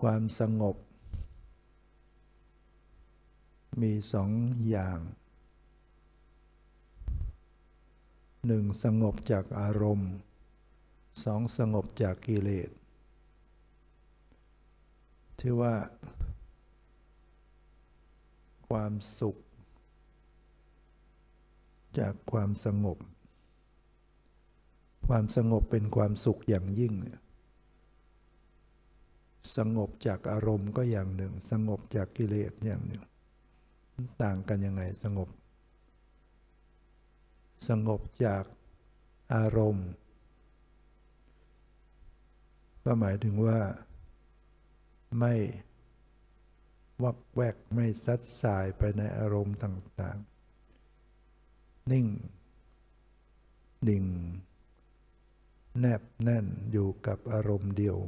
ความสงบ มีสองอย่างหนึ่งสงบจากอารมณ์สองสงบจากกิเลสที่ว่า ความสุข จากความสงบ ความสงบเป็นความสุขอย่างยิ่ง สงบจากอารมณ์ก็อย่างหนึ่ง สงบจากกิเลสอย่างหนึ่ง ต่างกันยังไงสงบ สงบจากอารมณ์ ก็หมายถึงว่า ไม่วักแวกไม่ซัดสายไปในอารมณ์ต่างๆ นิ่งดิ่ง แนบแน่นอยู่กับอารมณ์เดียว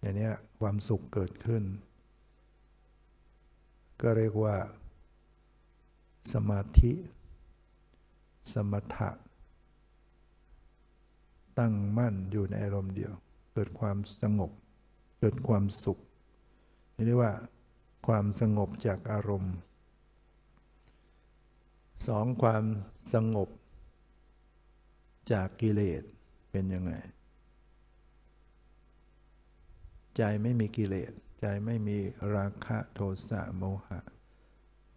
อย่างนี้ความสุขเกิดขึ้น ก็เรียกว่า สมาธิ สมถะ ตั้งมั่นอยู่ในอารมณ์เดียว เกิดความสงบ เกิดความสุขนี่เรียกว่า ความสงบจากอารมณ์สองความสงบจากกิเลสเป็นยังไง ใจไม่มีกิเลส ใจไม่มีราคะโทสะโมหะ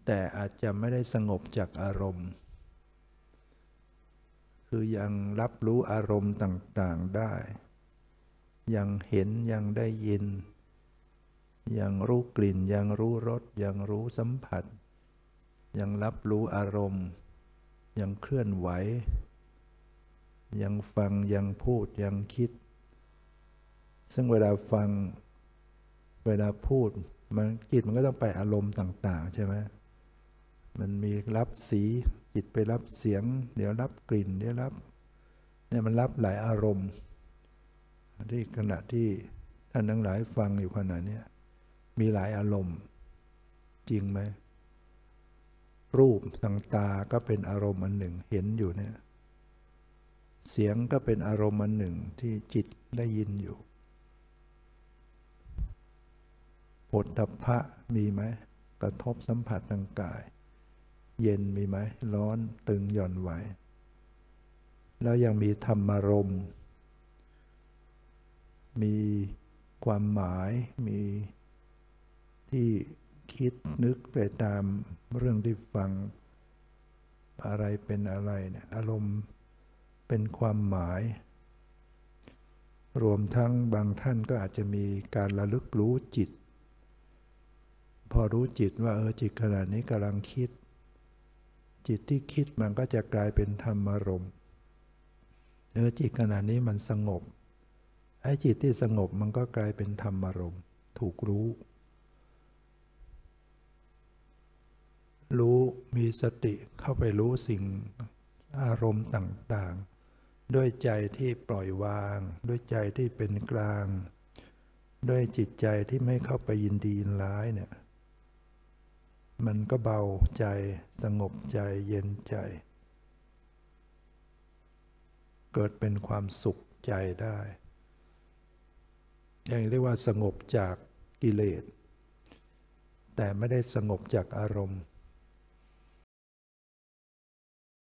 แต่อาจจะไม่ได้สงบจากอารมณ์ คือยังรับรู้อารมณ์ต่างๆได้ ยังเห็นยังได้ยิน ยังรู้กลิ่น ยังรู้รส ยังรู้สัมผัส ยังรับรู้อารมณ์ ยังเคลื่อนไหว ยังฟังยังพูดยังคิด ซึ่งเวลาฟังเวลาพูดมันจิตมันก็ต้องไปอารมณ์ต่าง ๆ ใช่ไหมมันมีรับสีจิตไปรับเสียง เดี๋ยวรับกลิ่น เดี๋ยวรับเนี่ยมันรับหลายอารมณ์ที่ขณะที่ท่านทั้งหลายฟังอยู่ขณะนี้มีหลายอารมณ์ จริงไหม รูปทางตาก็เป็นอารมณ์อันหนึ่งเห็นอยู่เนี่ย เสียงก็เป็นอารมณ์อันหนึ่งที่จิตได้ยินอยู่ ปฐพะมีไหมกระทบสัมผัสทางกาย เย็นมีไหมร้อนตึงหย่อนไหว แล้วยังมีธรรมารมณ์มีความหมายมีที่คิดนึกไปตามเรื่องที่ฟัง อะไรเป็นอะไรเนี่ยอารมณ์เป็นความหมาย รวมทั้งบางท่านก็อาจจะมีการระลึกรู้จิต พอรู้จิตว่าเออจิตขณะนี้กำลังคิด จิตที่คิดมันก็จะกลายเป็นธรรมารมณ์เออจิตขณะนี้มันสงบไอ้จิตที่สงบมันก็กลายเป็นธรรมารมณ์ถูกรู้ รู้มีสติเข้าไปรู้สิ่งอารมณ์ต่างๆ ด้วยใจที่ปล่อยวาง ด้วยใจที่เป็นกลาง ด้วยจิตใจที่ไม่เข้าไปยินดียินร้ายเนี่ย มันก็เบาใจสงบใจเย็นใจ เกิดเป็นความสุขใจได้ อย่างเรียกว่าสงบจากกิเลส แต่ไม่ได้สงบจากอารมณ์